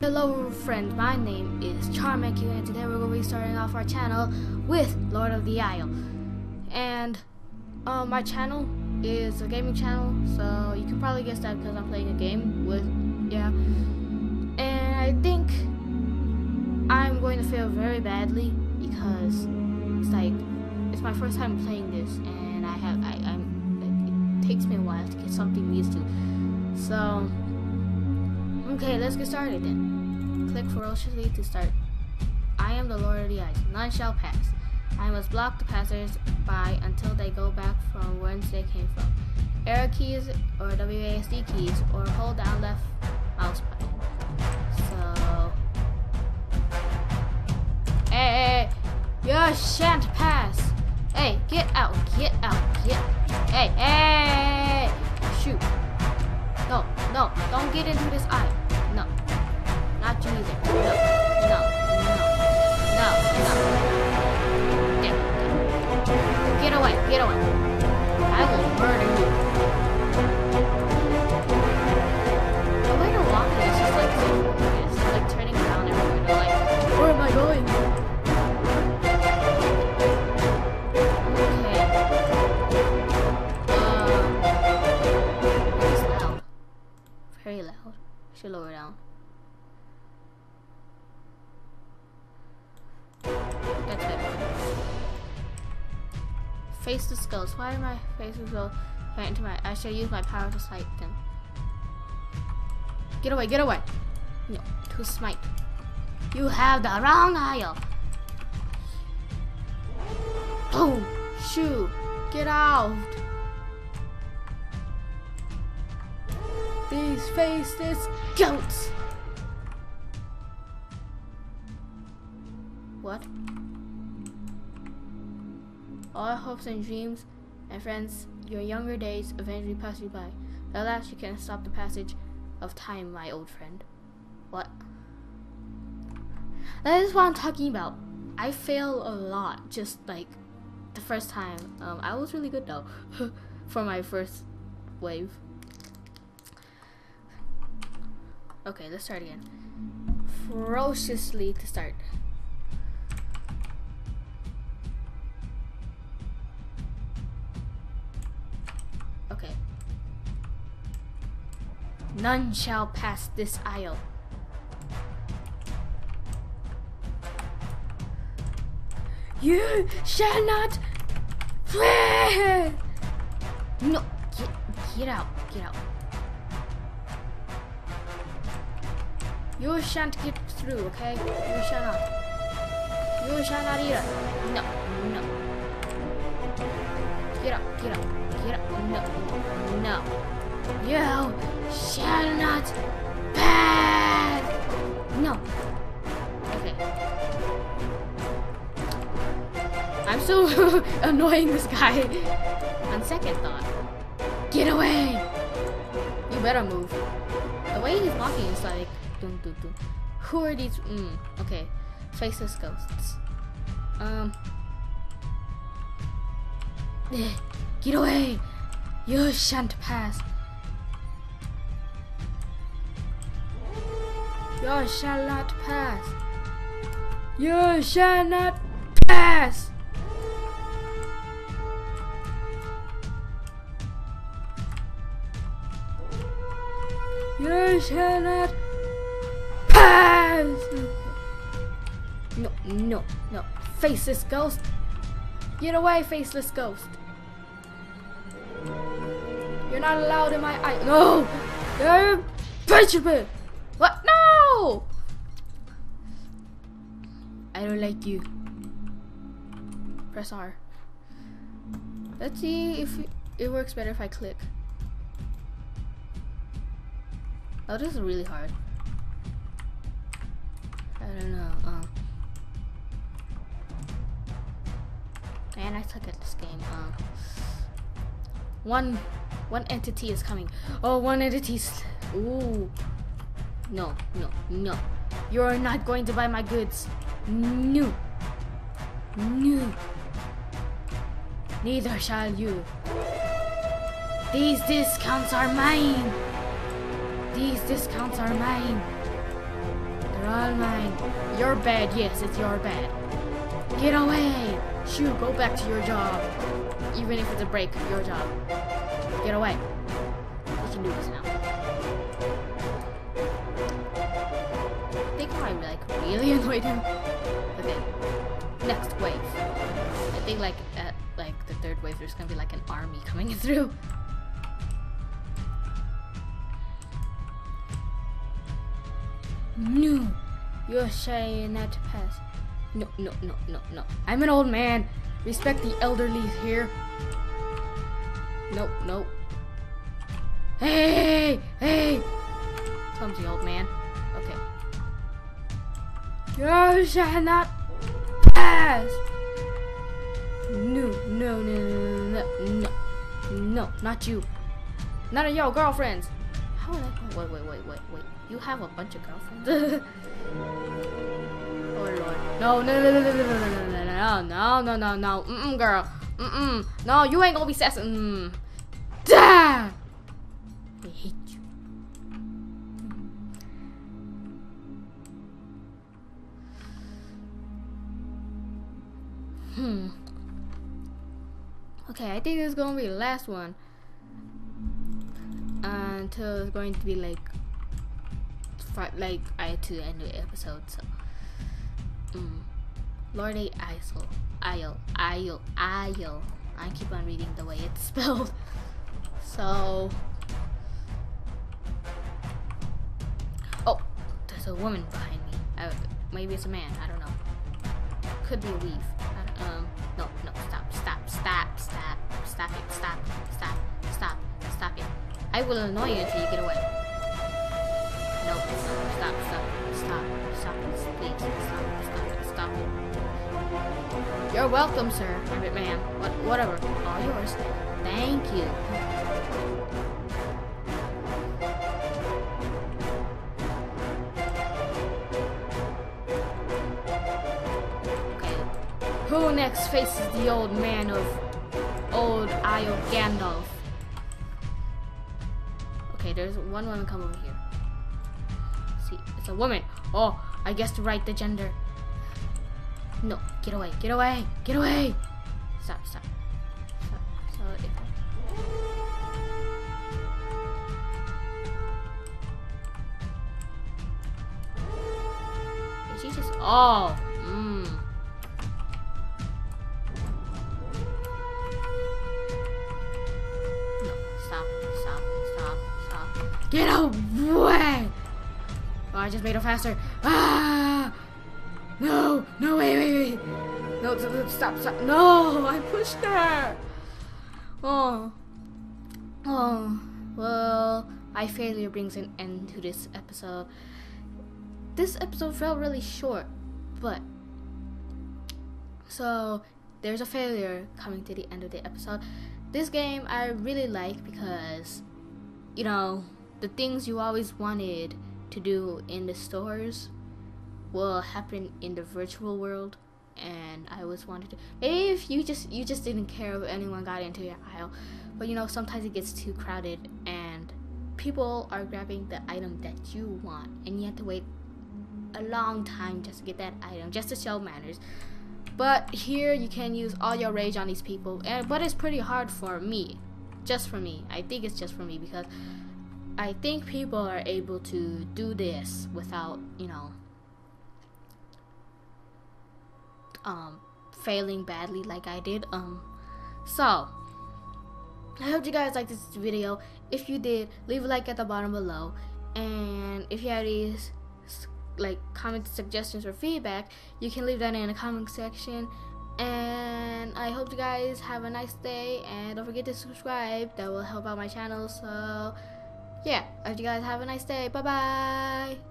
Hello friends, my name is CharManKyu and today we're going to be starting off our channel with Lord of the Aisle. And um, my channel is a gaming channel, so you can probably guess that because I'm playing a game with, yeah. And I think I'm going to fail very badly because it's like, it's my first time playing this and I have, I, I'm, it takes me a while to get something used to. So, okay, let's get started then. Click ferociously to start. I am the Lord of the Ice. None shall pass. I must block the passers-by until they go back from whence they came from. Arrow keys or WASD keys or hold down left mouse button. So, hey, hey, you shan't pass. Hey, get out, get out, get. Hey, hey, shoot. No, no, don't get into this eye. No. Not you either. No, no, no, no, no. There. Get away, get away. I will murder you. The way to walk is just like, it's just like turning around everywhere. They're like, where am I going? Uh, loud. Very loud. Should lower down. That's better. Face the skulls. Why are my faces go right into my I should use my power to smite them. Get away, get away! No, to smite. You have the wrong aisle. Boom! Shoo! Get out! These faceless goats! What? All hopes and dreams and friends, your younger days eventually pass you by. But alas, you can't stop the passage of time, my old friend. What? That is what I'm talking about. I fail a lot, just like the first time. Um, I was really good though, for my first wave. Okay, let's start again. Ferociously to start. Okay. None shall pass this aisle. You shall not play. No, get get out, get out. You shan't get through, okay? You shall not. You shall not either. No, no. Get up, get up, get up. No, no. You shall not pass. No. Okay. I'm so annoying this guy. On second thought. Get away! You better move. The way he's walking is like dun, dun, dun. Who are these? Mm, okay. Faceless ghosts. Um. Get away! You shan't pass. You shall not pass. You shall not pass. You shall not pass. No, no, no. Faceless ghost. Get away, faceless ghost. You're not allowed in my eye. No! You're punishable. What? No! I don't like you. Press R. Let's see if it works better if I click. Oh, this is really hard. I don't know. Um, man, I suck at this game. Um, one, one entity is coming. Oh, one entity's. Ooh. No, no, no. You're not going to buy my goods. No. No. Neither shall you. These discounts are mine. These discounts are mine. They're all mine. Your bed, yes, it's your bed. Get away! Shoo, go back to your job. Even if it's a break, your job. Get away. We can do this now. Think I like really annoyed him. Okay. Next wave. I think like at like the third wave there's gonna be like an army coming through. No, you're saying that to pass. No, no, no, no, no. I'm an old man. Respect the elderly here. Nope, nope. Hey, hey! Clumsy old man. Okay. You shall not pass! No, no, no, no, no, no, no, not you. None of your girlfriends. How would I? Wait, wait, wait, wait, wait. You have a bunch of girlfriends. oh lord. No, no, no, no, no, no, no, no, no, no, no, no, no, mm, girl. Mm, mm. No, you ain't gonna be sassy. Mm. Damn. I hate you. Hmm. Okay, I think this is gonna be the last one. Until it's going to be like, like I had to end the episode. So, mm. Lord A. Isle, Isle, Isle, Isle. I keep on reading the way it's spelled. So, oh, there's a woman behind me. Uh, maybe it's a man. I don't know. Could be a weave. I will annoy you until you get away. No, stop, stop, stop, stop, please, stop, stop, stop. You're welcome, sir, Rabbit Man. What, whatever, all yours. Thank you. Okay. Who next faces the old man of old Aisle Gandalf? Okay, there's one woman come over here. See, it's a woman. Oh, I guess to write the gender. No, get away, get away, get away! Stop, stop. stop. So if Is she just oh Get away! Oh, I just made her faster. Ah! No, no, wait, wait, wait. No, stop, stop. No, I pushed her. Oh. Oh. Well, I failure brings an end to this episode. This episode felt really short, but so there's a failure coming to the end of the episode. This game I really like because you know, the things you always wanted to do in the stores will happen in the virtual world and I always wanted to maybe if you just you just didn't care if anyone got into your aisle. But you know sometimes it gets too crowded and people are grabbing the item that you want and you have to wait a long time just to get that item just to show manners. But here you can use all your rage on these people and but it's pretty hard for me just for me. I think it's just for me because I think people are able to do this without you know um, failing badly like I did. Um, so I hope you guys liked this video. If you did, leave a like at the bottom below. And if you have these like comments, suggestions, or feedback, you can leave that in the comment section. And I hope you guys have a nice day. And don't forget to subscribe. That will help out my channel. So yeah, I hope you guys have a nice day. Bye bye.